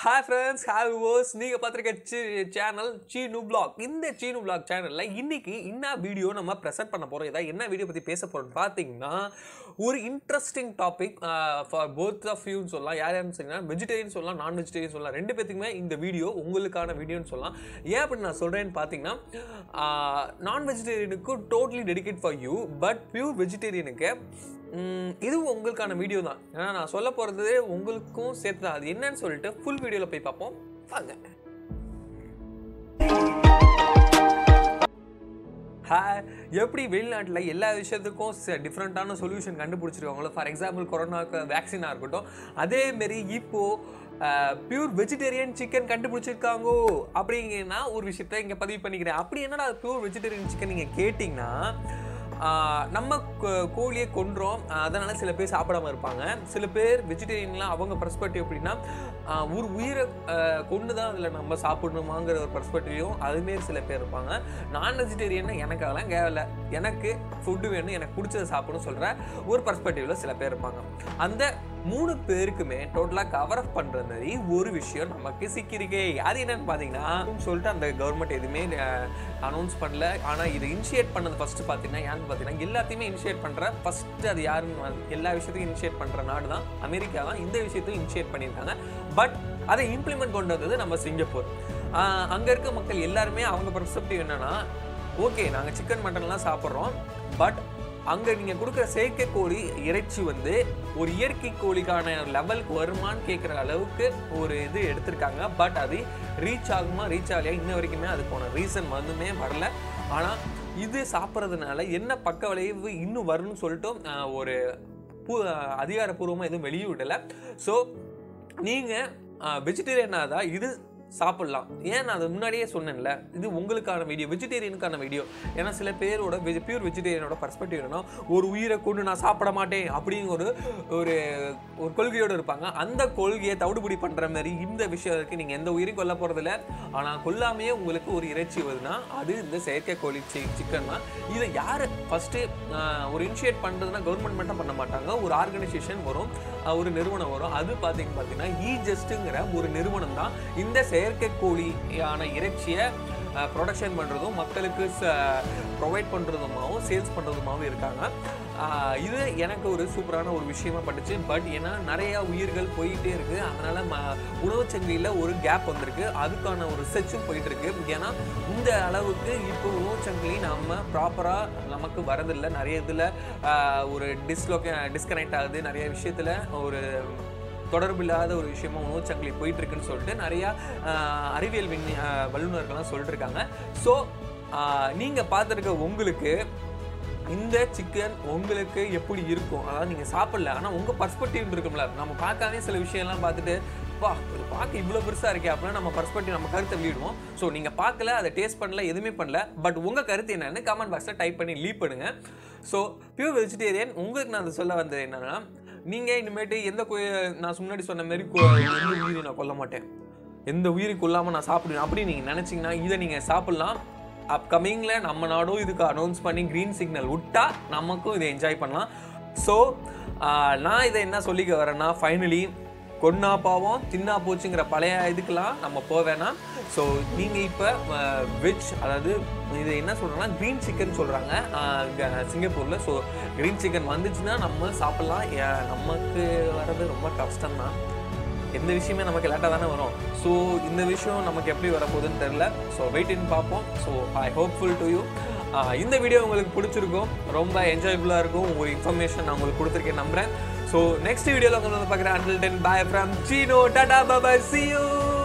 Hi friends hi viewers நீங்கள் பார்த்துருக்க சி சேனல் சீனு பிளாக் இந்த சீனு பிளாக் சேனலில் இன்றைக்கி என்ன வீடியோ நம்ம ப்ரெசென்ட் பண்ண போகிறோம் இதாக என்ன வீடியோ பற்றி பேச போகிறோம்னு பார்த்தீங்கன்னா ஒரு interesting topic for both of யூன்னு சொல்லலாம். யார் யாருன்னு சொன்னீங்கன்னா வெஜிடேரியன் சொல்லலாம் நான் வெஜிடேரியன் சொல்லலாம். ரெண்டு பேத்துக்குமே இந்த வீடியோ உங்களுக்கான வீடியோன்னு சொல்லலாம். ஏன் அப்படி நான் சொல்கிறேன்னு பார்த்தீங்கன்னா நான் வெஜிடேரியனுக்கு totally dedicate for you but pure வெஜிடேரியனுக்கு இதுவும் உங்களுக்கான வீடியோ தான். ஏன்னா நான் சொல்ல போகிறது உங்களுக்கும் சேர்த்து தான் அது என்னன்னு சொல்லிட்டு ஃபுல் வீடியோவில் போய் பார்ப்போம். வாங்க. ஹாய் எப்படி வெளிநாட்டில் எல்லா விஷயத்துக்கும் டிஃப்ரெண்ட்டான சொல்யூஷன் கண்டுபிடிச்சிருக்காங்களோ? ஃபார் எக்ஸாம்பிள் கொரோனாக்கு வேக்சினாக இருக்கட்டும். அதேமாரி இப்போது பியூர் வெஜிடேரியன் சிக்கன் கண்டுபிடிச்சிருக்காங்கோ? அப்படிங்கன்னா ஒரு விஷயத்த இங்கே பதிவு பண்ணிக்கிறேன். அப்படி என்னடா பியூர் வெஜிடேரியன் சிக்கன் நீங்கள் கேட்டிங்கன்னா நம்ம கோ- கோழியை கொன்றோம். அதனால சில பேர் சாப்பிடாம இருப்பாங்க. சில பேர் வெஜிடேரியன்லாம் அவங்க பர்ஸ்பெக்டிவ் எப்படின்னா ஒரு உயிரை கொண்டு தான் அதில் நம்ம சாப்பிடணுமாங்கிற ஒரு பர்ஸ்பெக்டிவ்லையும் அதுமாரி சில பேர் இருப்பாங்க. நான் வெஜிடேரியன் எனக்கு அதெல்லாம் கேவல எனக்கு ஃபுட்டு வேணும் எனக்கு பிடிச்சதை சாப்பிடணும்னு சொல்கிற ஒரு பர்ஸ்பெக்டிவில் சில பேர் இருப்பாங்க. அந்த மூணு பேருக்குமே டோட்டலாக கவர் அப் பண்ணுற மாதிரி ஒரு விஷயம் நமக்கு சிக்கிருக்கே அது என்னன்னு பார்த்தீங்கன்னா சொல்லிட்டு அந்த கவர்மெண்ட் எதுவுமே அனௌன்ஸ் பண்ணல. ஆனால் இது இனிஷியேட் பண்ணது ஃபஸ்ட்டு பார்த்தீங்கன்னா யாருன்னு பார்த்தீங்கன்னா எல்லாத்தையுமே இனிஷியேட் பண்ணுற ஃபஸ்ட்டு அது யாருன்னு எல்லா விஷயத்தையும் இனிஷியேட் பண்ணுற நாடு தான். அமெரிக்கா தான் இந்த விஷயத்தையும் இனிஷியேட் பண்ணியிருக்காங்க. பட் அதை இம்ப்ளிமெண்ட் கொண்டு வந்தது நம்ம சிங்கப்பூர். அங்கே இருக்க மக்கள் எல்லாருமே அவங்க பர்செப்டிவ் என்னென்னா ஓகே நாங்கள் சிக்கன் மட்டன்லாம் சாப்பிட்றோம். பட் அங்கே நீங்கள் கொடுக்குற செயற்கை கோழி இறைச்சி வந்து ஒரு இயற்கை கோழிக்கான லெவலுக்கு வருமான்னு கேட்குற அளவுக்கு ஒரு இது எடுத்திருக்காங்க. பட் அது ரீச் ஆகுமா? ரீச் ஆகலையா? இன்ன வரைக்குமே அதுக்கான ரீசன் வந்துமே வரல. ஆனால் இது சாப்பிட்றதுனால என்ன பக்க விளைவு இன்னும் வரும்னு சொல்லிட்டு ஒரு பூ அதிகாரப்பூர்வமாக எதுவும் வெளியே விடலை ஸோ நீங்கள் வெஜிடேரியனாக தான் இது சாப்பிட்லாம். ஏன் நான் அதை முன்னாடியே சொன்னேன்ல? இது உங்களுக்கான வீடியோ வெஜிடேரியனுக்கான வீடியோ ஏன்னா சில பேரோட வெஜ் பியூர் வெஜிடேரியனோட பர்ஸ்பெக்டிவ் என்னன்னா ஒரு உயிரை கொண்டு நான் சாப்பிட மாட்டேன் அப்படிங்கிற ஒரு ஒரு ஒரு கொள்கையோடு இருப்பாங்க. அந்த கொள்கையை தவிடுபடி பண்ணுற மாதிரி இந்த விஷயம் இருக்குது நீங்கள் எந்த உயிரையும் கொல்ல போகிறதில்ல ஆனால் கொல்லாமையே உங்களுக்கு ஒரு இறைச்சி வருதுன்னா அது இந்த செயற்கை கோழி சி சிக்கன் தான் இதை யார் ஃபஸ்ட்டு ஒரு இனிஷியேட் பண்ணுறதுனா கவர்மெண்ட் மட்டும் பண்ண மாட்டாங்க. ஒரு ஆர்கனைசேஷன் வரும் ஒரு நிறுவனம் வரும். அது பார்த்தீங்க பார்த்தீங்கன்னா இ ஜஸ்ட்டுங்கிற ஒரு நிறுவனம் தான் இந்த செயற்கை இறைச்சியை ப்ரொடக்ஷன் பண்ணுறதும் மக்களுக்கு ப்ரொவைட் பண்ணுறதுமாவும் சேல்ஸ் பண்ணுறதுமாவும் இருக்காங்க. இது எனக்கு ஒரு சூப்பரான ஒரு விஷயமா பட்டுச்சு. பட் ஏன்னா நிறையா உயிர்கள் போயிட்டே இருக்குது அதனால் ம உணவுச் சங்கிலியில் ஒரு கேப் வந்திருக்கு. அதுக்கான ஒரு ரிசர்ச்சும் போயிட்டுருக்கு. ஏன்னா இந்த அளவுக்கு இப்போ உணவுச் சங்கிலி நம்ம ப்ராப்பராக நமக்கு வரதில்லை நிறைய இதில் ஒரு டிஸ்லோக்கே டிஸ்கனெக்ட் ஆகுது. நிறைய விஷயத்தில் ஒரு தொடர்பு இல்லாத ஒரு விஷயமா உணவு சங்கிலி போயிட்டு இருக்குன்னு சொல்லிட்டு நிறையா அறிவியல் விஞ்ஞ வல்லுநர்கள்லாம் சொல்லிட்டுருக்காங்க. ஸோ நீங்கள் பார்த்துருக்க உங்களுக்கு இந்த சிக்கன் உங்களுக்கு எப்படி இருக்கும்? அதாவது நீங்கள் சாப்பிடல ஆனால் உங்கள் பர்ஸ்பெக்டிவ் இருக்கும்ல. நம்ம பார்க்காதே சில விஷயம்லாம் பார்த்துட்டு பா இது பார்க்க இவ்வளோ பெருசாக இருக்கே அப்படின்னா நம்ம பர்ஸ்பெக்டிவ் நம்ம கருத்தை வெளியிடுவோம். ஸோ நீங்கள் பார்க்கல அதை டேஸ்ட் பண்ணல எதுவுமே பண்ணல. பட் உங்கள் கருத்து என்னென்னு கமெண்ட் பாக்ஸில் டைப் பண்ணி லீவ் பண்ணுங்கள் ஸோ பியூர் வெஜிடேரியன் உங்களுக்கு நான் அதை சொல்ல வந்தது என்னென்னா நீங்கள் இனிமேட்டு எந்த நான் முன்னாடி சொன்ன மாதிரி எந்த உயிரை நான் கொல்ல மாட்டேன். எந்த உயிரை கொல்லாமல் நான் சாப்பிடுவேன் அப்படி நீங்கள் நினச்சிங்கன்னா இதை நீங்கள் சாப்பிட்லாம். அப்கமிங்கில் நம்ம நாடும் இதுக்கு அனௌன்ஸ் பண்ணி க்ரீன் சிக்னல் விட்டா நமக்கும் இதை என்ஜாய் பண்ணலாம். ஸோ நான் இதை என்ன சொல்லிக்க வரேன்னா ஃபைனலி கொன்னா பாவம் தின்னா போச்சுங்கிற பழைய இதுக்கெல்லாம் நம்ம போக வேணாம். ஸோ நீங்கள் இப்போ வெஜ் அதாவது இது என்ன சொல்கிறாங்கன்னா க்ரீன் சிக்கன் சொல்கிறாங்க சிங்கப்பூரில். ஸோ க்ரீன் சிக்கன் வந்துச்சுன்னா நம்ம சாப்பிட்லாம். நமக்கு வர்றது ரொம்ப கஷ்டம்தான். எந்த விஷயமே நமக்கு லேட்டாக தானே வரும். ஸோ இந்த விஷயம் நமக்கு எப்படி வரப்போகுதுன்னு தெரில ஸோ வெயிட் இன் பார்ப்போம். So I hopeful to you இந்த வீடியோ உங்களுக்கு பிடிச்சிருக்கும். ரொம்ப என்ஜாயபுளாக இருக்கும். ஒரு இன்ஃபர்மேஷன் நான் உங்களுக்கு கொடுத்துருக்கேன் நம்புகிறேன் ஸோ நெக்ஸ்ட் வீடியோவில் உங்களை வந்து பார்க்குறேன் அண்டில் டென் பாய் ஃப்ரம் சீனோ டாடா பாபாய் see you.